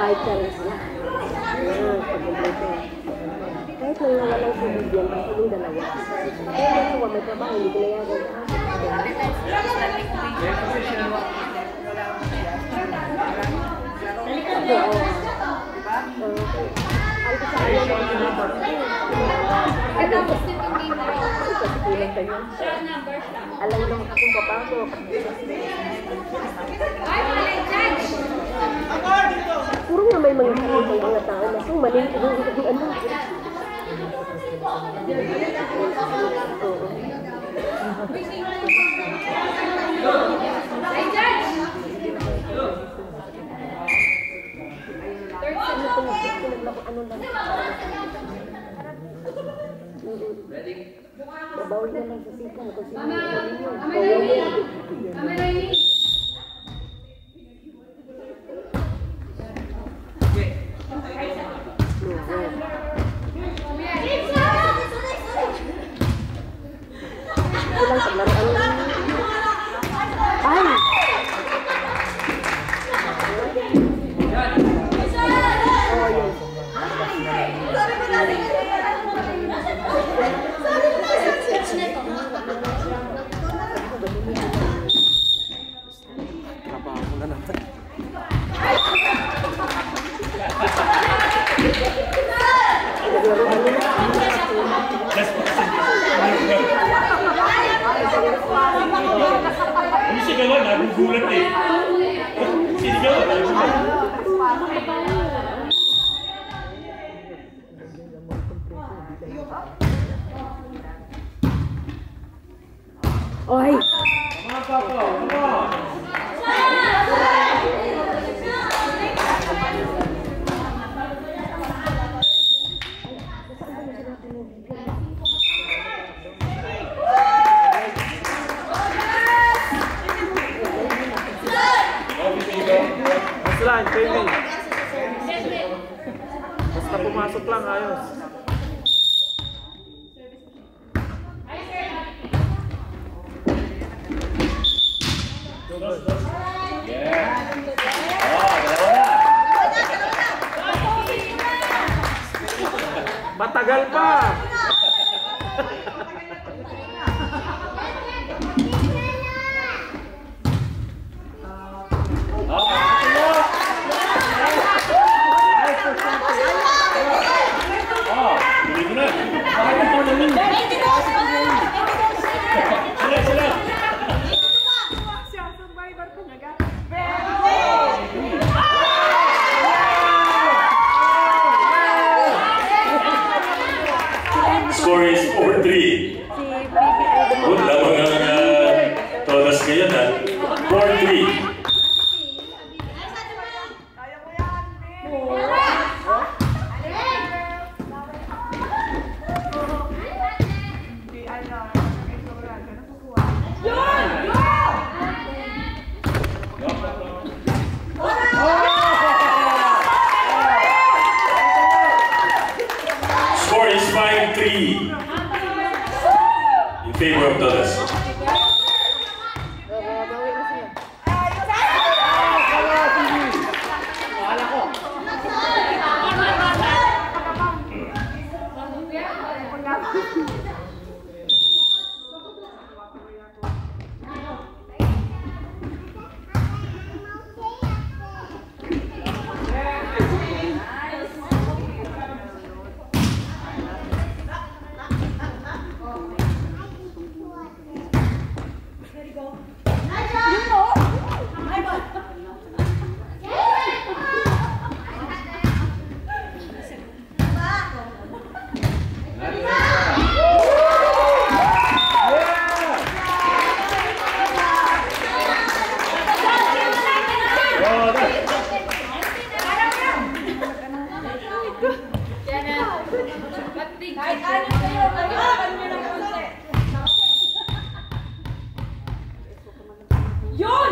Kahit challenge na. Ayan, pag-kompleto. Kahit nang nawalang tubig yan, basta yung dalawa. Kaya dalawa, may trabaho, hindi pinayagan. Ang isa ayaw na ang number. Kasi kulang kayo. Alam lang akong papasok. Puro nga may mga ng mga tao na kung mali, yung, yung ano. Oo. Ano to? Pinaglako, ano lang. Mm-mm. Papá, hoy necesita la cocina. Your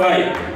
is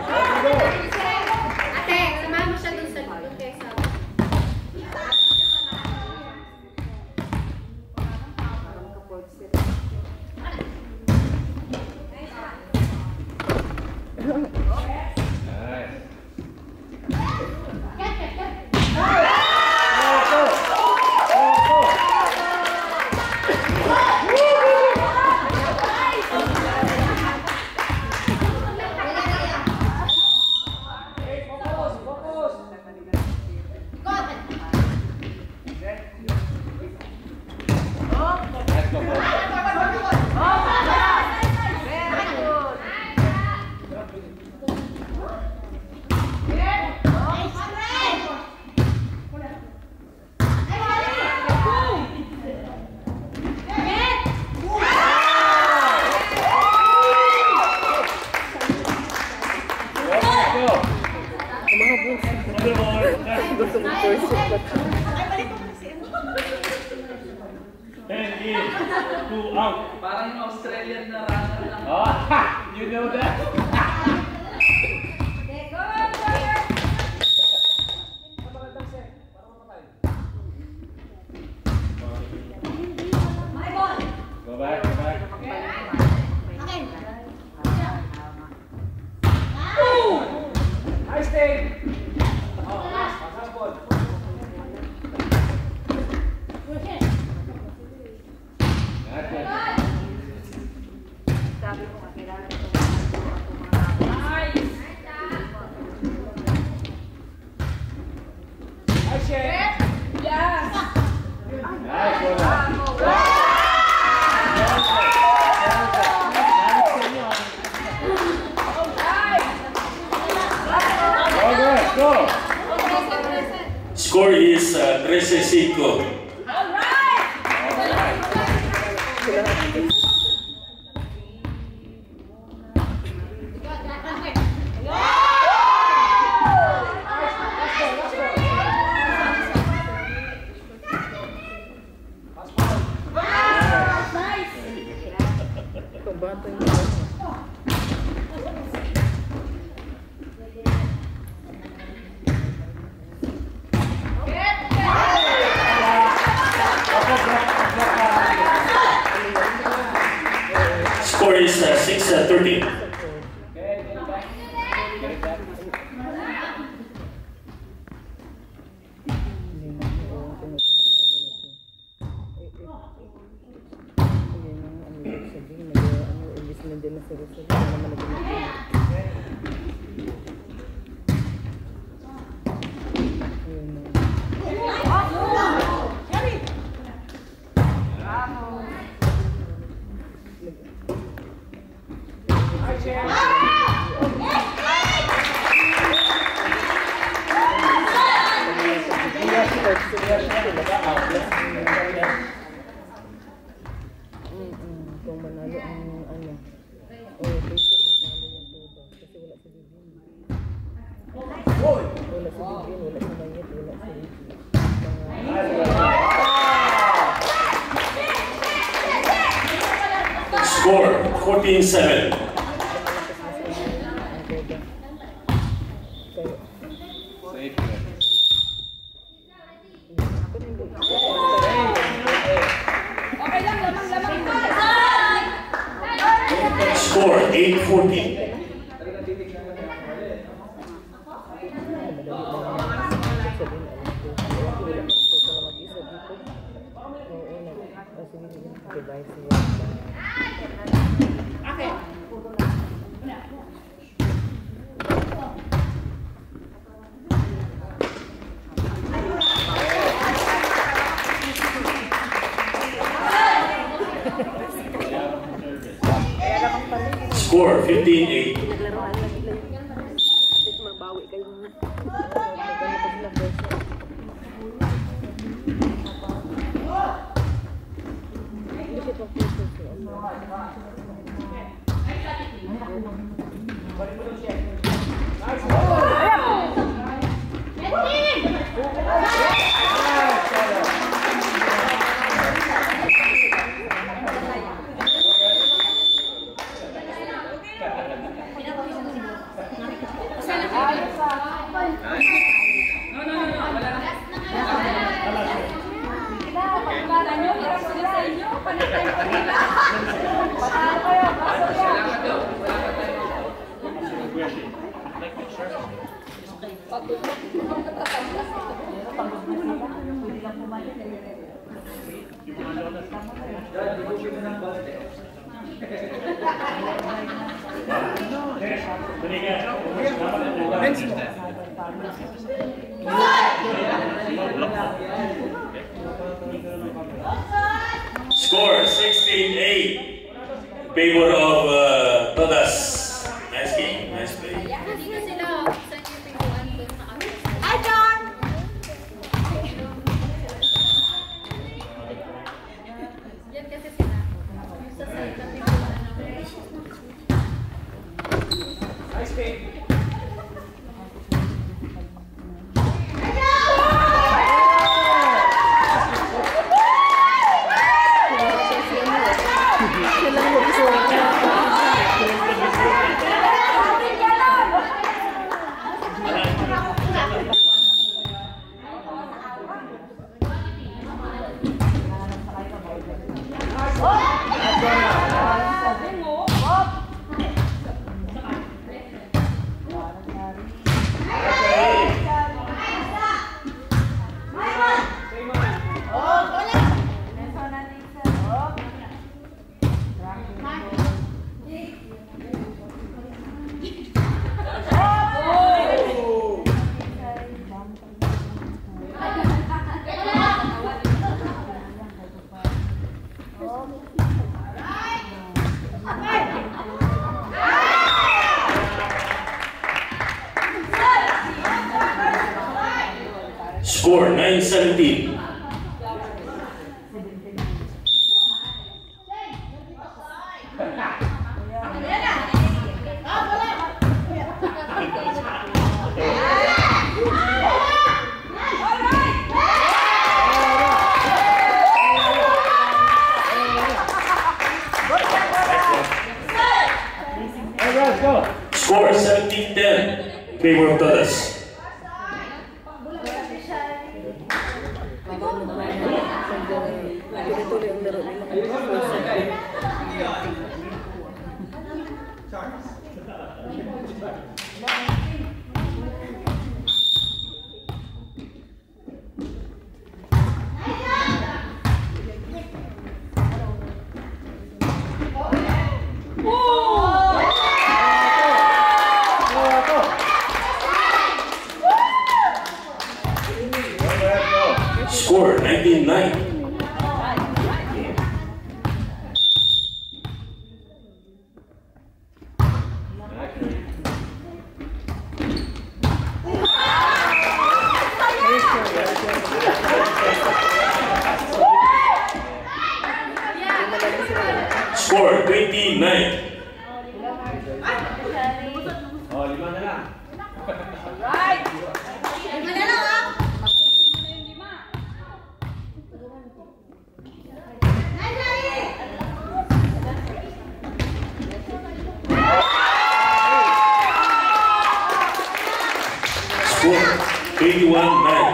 you know that? Score is uh, 13-5. is 6.30. Uh, score, 8-14. Score 16-8 favor of uh, Todas. Nice game. be with others. Ford, Be well met.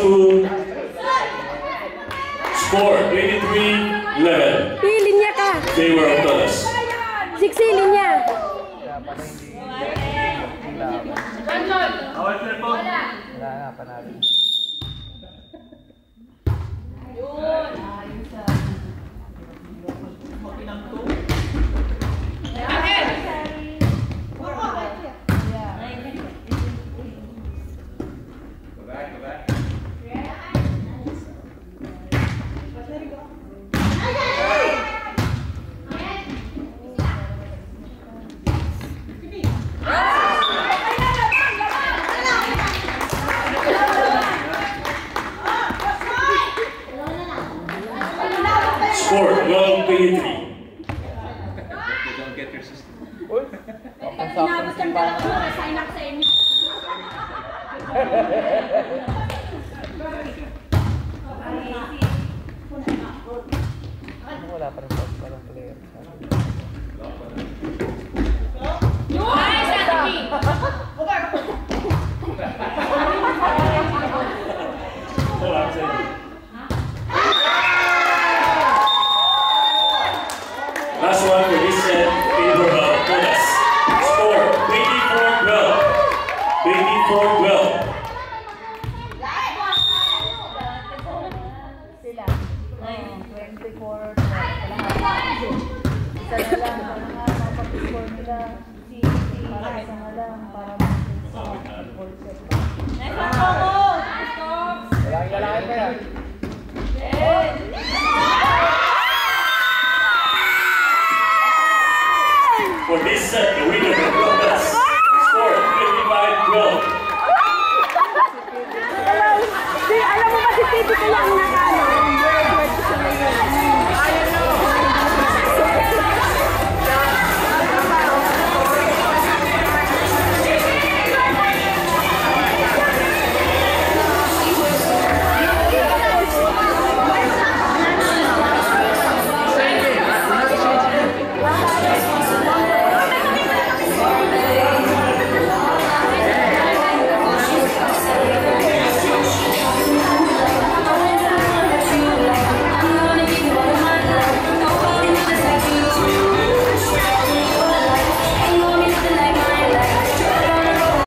to score 23-11. Pili niya ka. Favor of Tolas. Siksi linya.